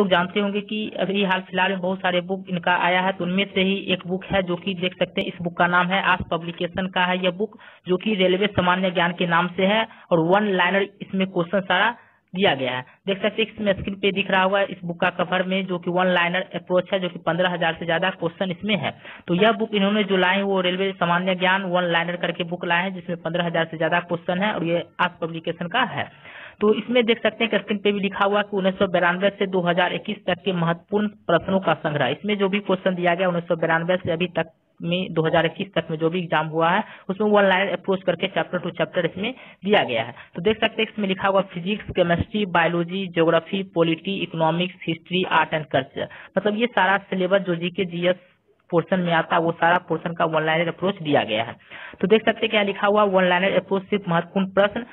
लोग जानते होंगे कि अभी हाल फ़िलहाल में बहुत सारे बुक इनका आया है तो उनमें से ही एक बुक है जो कि देख सकते हैं, इस बुक का नाम है आस पब्लिकेशन का है। यह बुक जो कि रेलवे सामान्य ज्ञान के नाम से है और वन लाइनर इसमें क्वेश्चन सारा दिया गया है। देख सकते हैं, इसमें स्क्रीन पे दिख रहा हुआ है इस बुक का कवर में, जो कि वन लाइनर अप्रोच है, जो कि पंद्रह हज़ार से ज़्यादा क्वेश्चन इसमें है। तो यह बुक इन्होंने जो लाए वो रेलवे सामान्य ज्ञान वन लाइनर करके बुक लाए हैं, जिसमें पंद्रह हज़ार से ज़्यादा क्वेश्चन है और ये आज पब्लिकेशन का है। तो इसमें देख सकते हैं स्क्रीन पे भी लिखा हुआ कि उन्नीस से 2021 तक के महत्वपूर्ण प्रश्नों का संग्रह। इसमें जो भी क्वेश्चन दिया गया, उन्नीस से अभी तक में 2021 तक में जो भी एग्ज़ाम हुआ है, उसमें वन लाइन अप्रोच करके चैप्टर टू चैप्टर इसमें दिया गया है। तो देख सकते हैं, इसमें लिखा हुआ physics chemistry biology geography polity economics history art and culture मतलब ये सारा सिलेबस जो जीके जीएस पोर्शन में आता है, वो सारा पोर्शन का वन लाइनर अप्रोच दिया गया है। तो देख सकते हैं क्या लिखा हुआ वन लाइनर अप्रोच सिर्फ़ महत्वपूर्ण प्रश्न।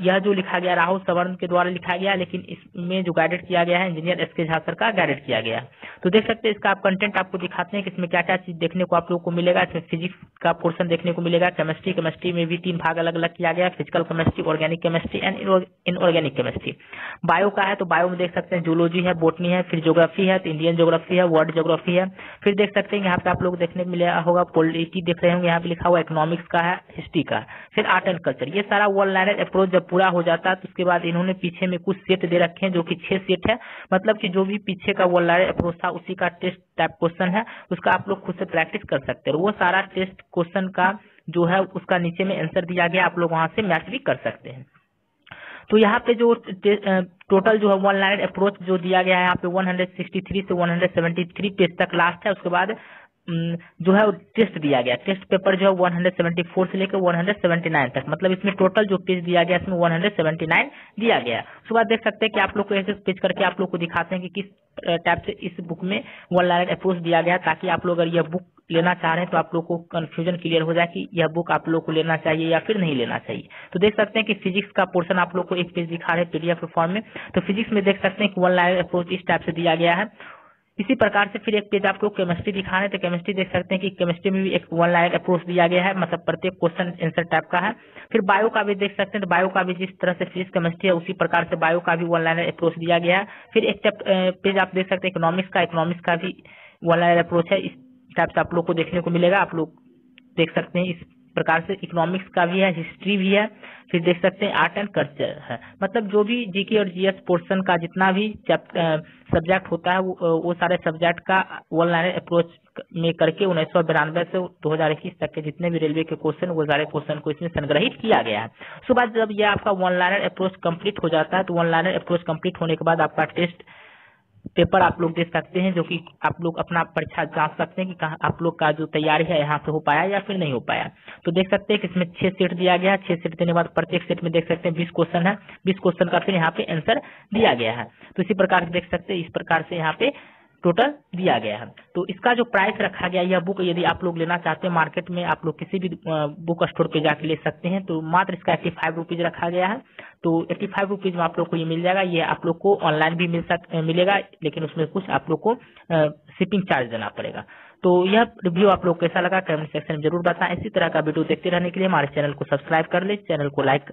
यह जो लिखा गया, राहुल सवर्ण के द्वारा लिखा गया, लेकिन इसमें जो गाइडेड किया गया है इंजीनियर एस के झा का गाइडेड किया गया तो देख सकते हैं इसका आप कंटेंट आपको दिखाते हैं कि इसमें क्या क्या चीज़ देखने को आप लोग को मिलेगा, इसमें फिजिक्स का पोर्शन देखने को मिलेगा। केमिस्ट्री केमिस्ट्री में भी तीन भाग अलग अलग किया गया। Physical chemistry organic chemistry and inorganic chemistry bio का है तो बायो में देख सकते हैं जूलॉजी है बोटनी है, फिर ज्योग्राफी है तो इंडियन जोग्राफी है वर्ल्ड ज्योग्राफी है। फिर देख सकते हैं यहाँ पे आप लोग देखने को मिला होगा पोलिटी देख रहे होंगे, यहाँ पे लिखा हुआ इकोनॉमिक्स का है हिस्ट्री का। फिर आर्ट एंड कल्चर ये सारा वन लाइनर अप्रोच जब पूरा हो जाता है तो उसके बाद इन्होंने पीछे में कुछ सेट दे रखे हैं, जो कि छह सेट है। मतलब कि जो भी पीछे का वन लाइनर अप्रोच था, उसी का टेस्ट टाइप क्वेश्चन है, उसका आप लोग खुद से प्रैक्टिस कर सकते हैं। वो सारा टेस्ट क्वेश्चन का जो है, उसका नीचे में आंसर दिया गया, आप लोग वहाँ से मैच भी कर सकते हैं। तो यहाँ पे जो टोटल जो है वन लाइन अप्रोच जो दिया गया है, यहाँ पे 163 से 173 पेज तक लास्ट है। उसके बाद जो है टेस्ट दिया गया। टेस्ट पेपर जो है 174 से लेकर 179 तक मतलब इसमें टोटल जो पेज दिया गया, इसमें 179 दिया गया। उसके बाद देख सकते हैं कि आप लोग को ऐसे पेज करके आप लोग को दिखाते हैं कि किस टाइप से इस बुक में वन लाइन अप्रोच दिया गया, ताकि आप लोग अगर यह बुक लेना चाह रहे हैं तो आप लोग को कंफ्यूजन क्लियर हो जाए कि यह बुक आप लोग को लेना चाहिए या फिर नहीं लेना चाहिए। तो देख सकते हैं कि फिजिक्स का पोर्शन आप लोग को एक पेज दिखा रहे हैं पीडीएफ फॉर्म में। तो फिजिक्स में देख सकते हैं कि वन लाइन अप्रोच इस टाइप से दिया गया है। इसी प्रकार से फिर एक पेज आपको केमिस्ट्री दिखा रहे हैं। तो केमिस्ट्री देख सकते हैं कि केमिस्ट्री में भी एक वन लाइन अप्रोच दिया गया है। मतलब प्रत्येक क्वेश्चन आंसर टाइप का है। फिर बायो का भी देख सकते हैं। तो बायो का भी जिस तरह से फिजिक्स केमिस्ट्री है, उसी प्रकार से बायो का भी वन लाइन अप्रोच दिया गया है। फिर एक पेज आप देख सकते हैं इकोनॉमिक्स का। इकोनॉमिक्स का भी वन लाइन अप्रोच है। इस टाइप से आप लोग को देखने को मिलेगा। आप लोग देख सकते हैं इस प्रकार से इकोनॉमिक्स का भी है हिस्ट्री भी है फिर देख सकते हैं आर्ट एंड कल्चर है। मतलब जो भी जीके और जीएस पोर्शन का जितना भी सब्जेक्ट होता है वो, वो सारे सब्जेक्ट का वन लाइन अप्रोच में करके उन्नीस सौ बिरानवे से दो हज़ार इक्कीस तक के जितने भी रेलवे के क्वेश्चन वो सारे क्वेश्चन को इसमें संग्रहित किया गया है। बाद जब ये आपका वन अप्रोच कंप्लीट हो जाता है तो वन अप्रोच कंप्लीट होने के बाद आपका टेस्ट पेपर आप लोग दे सकते हैं, जो कि आप लोग अपना परीक्षा जाँच सकते हैं कि कहा आप लोग का जो तैयारी है, यहाँ से हो पाया या फिर नहीं हो पाया। तो देख सकते हैं कि इसमें छह सेट दिया गया है। छह सेट देने के बाद प्रत्येक सेट में देख सकते हैं बीस क्वेश्चन है। बीस क्वेश्चन का फिर यहाँ पे आंसर दिया गया है। तो इसी प्रकार से देख सकते हैं, इस प्रकार से यहाँ पे टोटल दिया गया है। तो इसका जो प्राइस रखा गया, यह बुक यदि आप लोग लेना चाहते हैं, मार्केट में आप लोग किसी भी बुक स्टोर पे जाके ले सकते हैं। तो मात्र इसका एट्टी फाइव रुपीज़ रखा गया है। तो एट्टी फाइव रुपीज़ में आप लोग को ये मिल जाएगा। ये आप लोग को ऑनलाइन भी मिल सक, मिलेगा, लेकिन उसमें कुछ आप लोग को शिपिंग चार्ज देना पड़ेगा। तो यह रिव्यू आप लोग कैसा लगा कमेंट सेक्शन में ज़रूर बताएँ। इसी तरह का वीडियो देखते रहने के लिए हमारे चैनल को सब्सक्राइब कर ले चैनल को लाइक